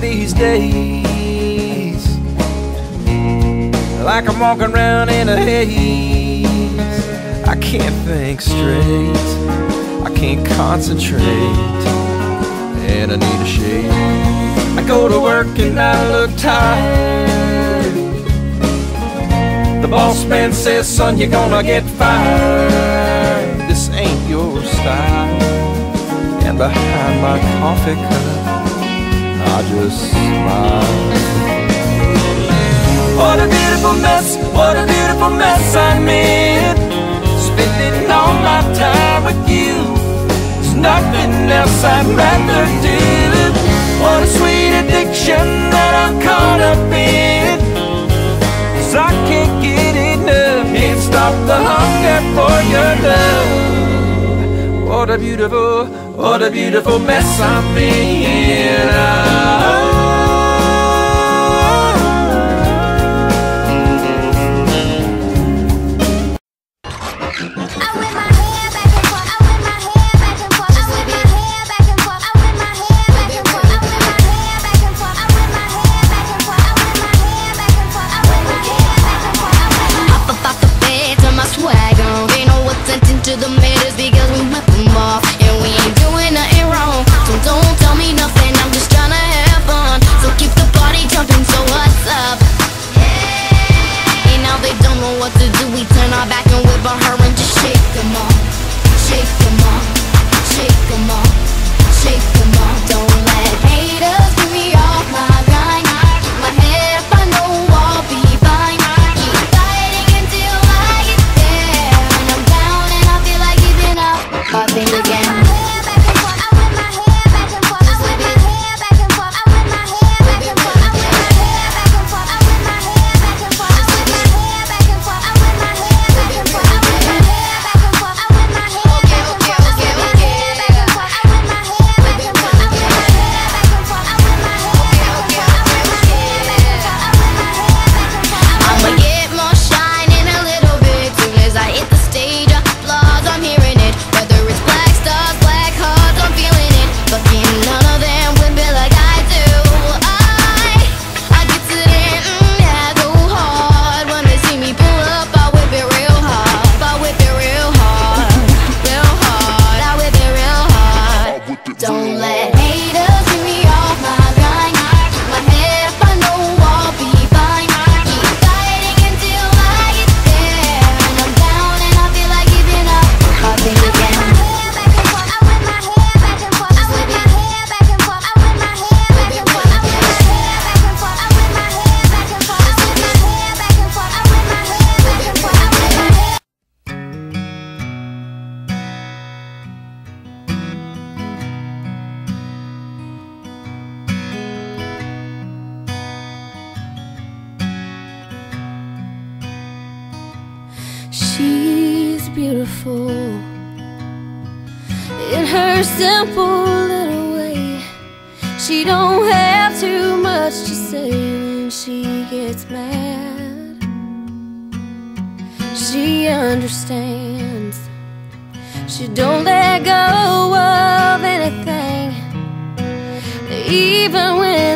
these days. Like I'm walking around in a haze. I can't think straight. I can't concentrate. And I need a shade. I go to work and I look tired. The boss man says, son, you're gonna get fired. This ain't your style. And behind my coffee cup I just. What a beautiful mess, what a beautiful mess I'm in. Spending all my time with you. There's nothing else I'd rather do. What a sweet addiction that I'm caught up in. Cause I can't get enough. Can't stop the hunger for your love. What a beautiful, what a beautiful mess I'm in. Oh. beautiful in her simple little way. She don't have too much to say when she gets mad. She understands. She don't let go of anything, even when.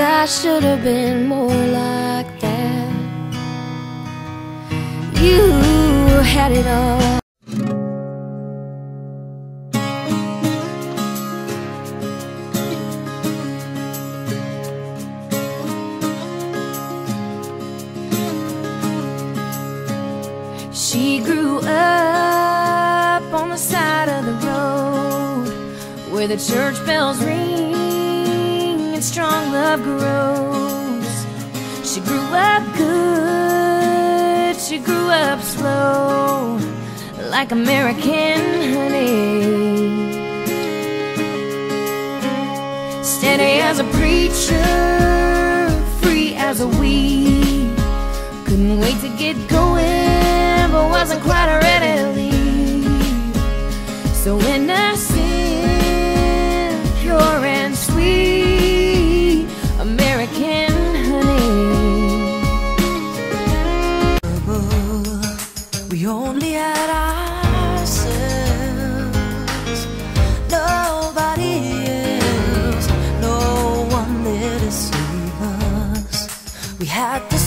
I should have been more like that. You had it all. She grew up on the side of the road where the church bells ring strong love grows. She grew up good, she grew up slow, like American honey. Steady as a preacher, free as a weed. had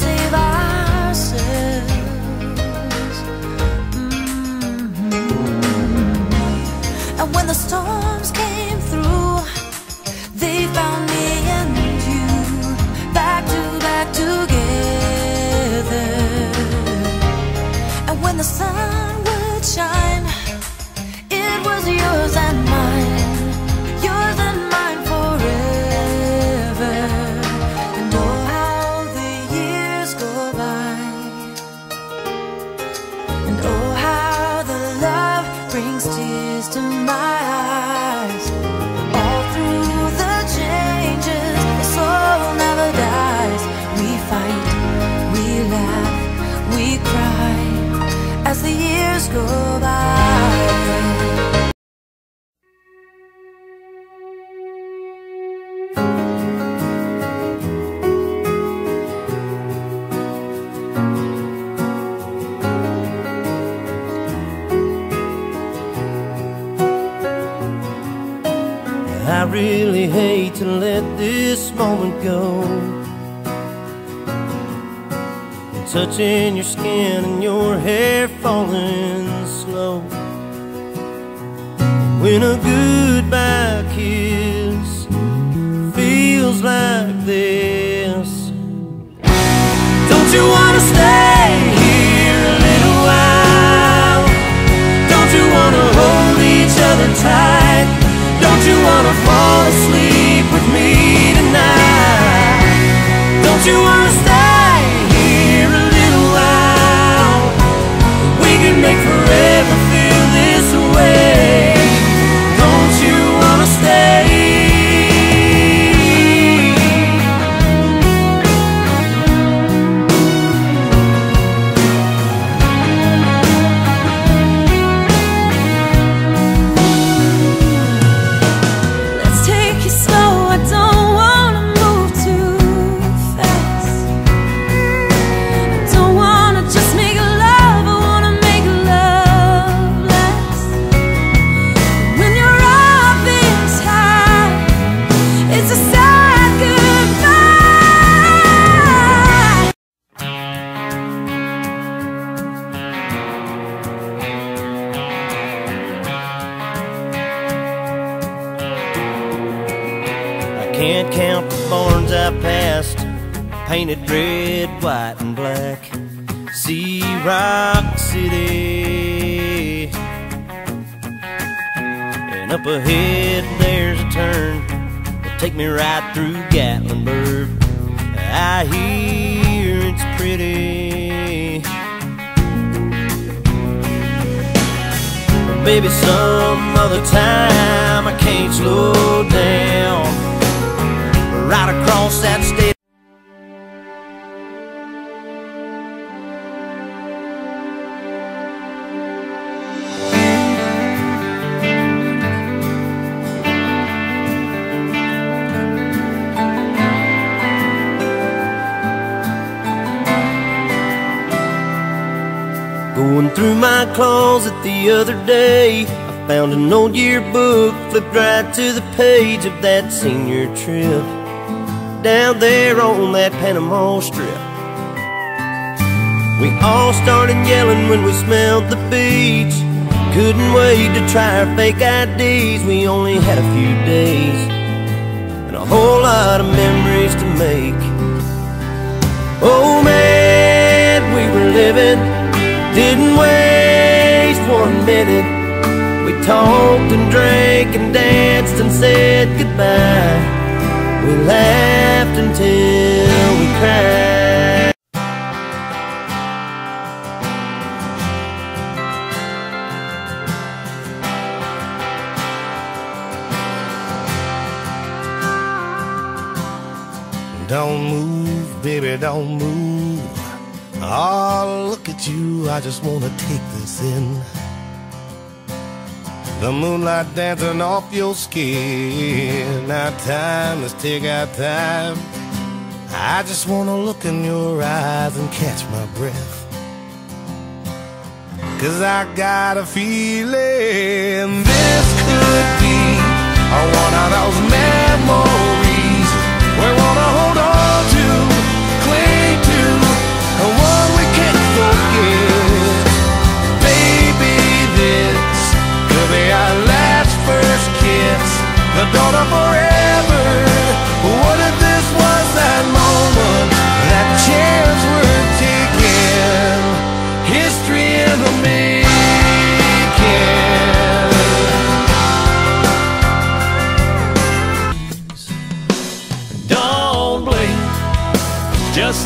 this moment go. Touching your skin and your hair falling slow. When a goodbye kiss feels like this. Don't you wanna stay here a little while? Don't you wanna hold each other tight? Don't you wanna fall asleep you wanna stay can't count the barns I passed, painted red, white, and black. See Rock City. And up ahead, there's a turn that'll take me right through Gatlinburg. I hear it's pretty. Maybe some other time I can't slow down right across that state. Going through my closet the other day, I found an old yearbook, flipped right to the page of that senior trip down there on that Panama Strip. We all started yelling when we smelled the beach. Couldn't wait to try our fake IDs. We only had a few days and a whole lot of memories to make. Oh man, we were living, didn't waste one minute. We talked and drank and danced and said goodbye. We laughed until we cried. Don't move, baby, don't move. Oh, look at you, I just wanna take this in. The moonlight dancing off your skin. Now time, let's take our time. I just wanna look in your eyes and catch my breath. Cause I got a feeling this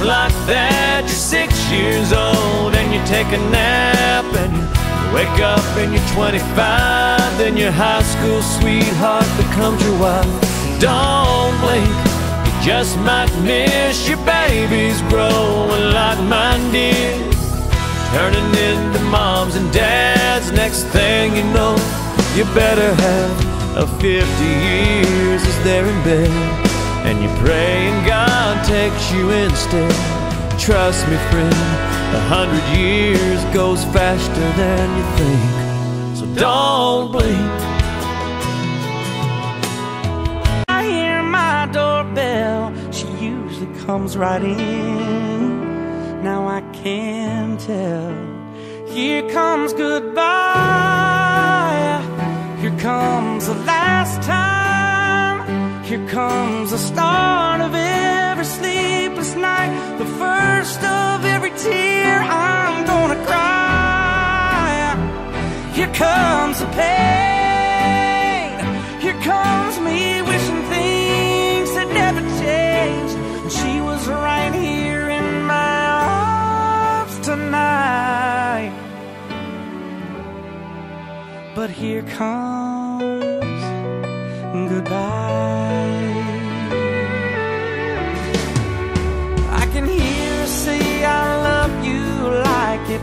like that, you're six years old and you take a nap and you wake up and you're 25. Then your high school sweetheart becomes your wife. Don't blink. You just might miss your babies growing like mine did. Turning into moms and dads. Next thing you know, you better have a 50 years is there in bed. And you pray and God takes you instead. Trust me, friend, a hundred years goes faster than you think. So don't blink. I hear my doorbell, she usually comes right in. Now I can tell. Here comes goodbye. Here comes the last time. Here comes the start of every night. The first of every tear I'm gonna cry. Here comes the pain. Here comes me wishing things had never changed. And she was right here in my arms tonight. But here comes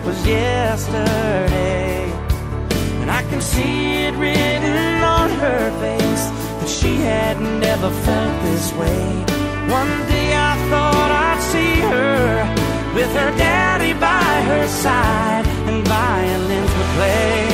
was yesterday. And I can see it written on her face that she had never felt this way. One day I thought I'd see her with her daddy by her side and violins would play.